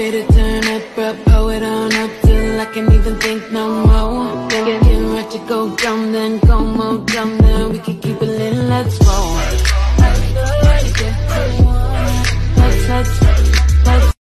Elevator turn up, bro, blow it on up till I can't even think no more. Then get ready to go dumb, then go more dumb, then we can keep it lit, let's roll.